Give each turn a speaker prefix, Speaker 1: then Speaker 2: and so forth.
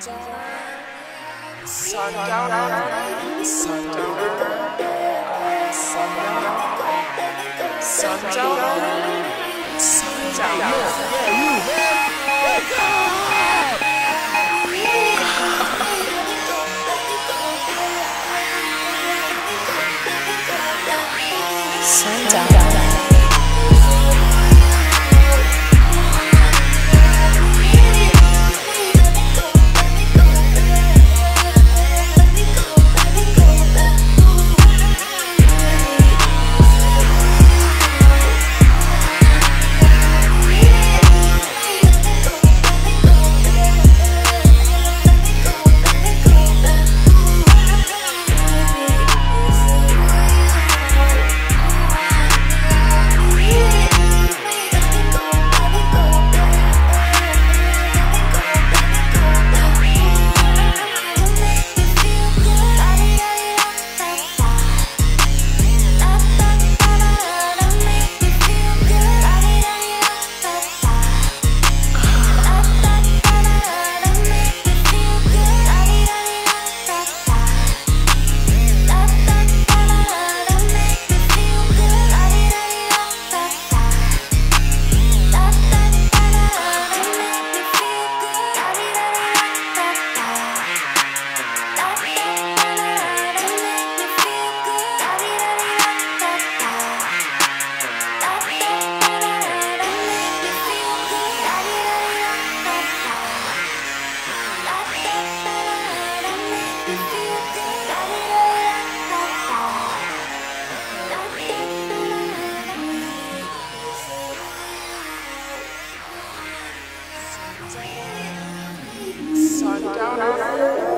Speaker 1: sundown, sundown, sundown, sundown, sundown. Yeah, you man, wake up!
Speaker 2: Sundown.
Speaker 1: Sundown, sundown.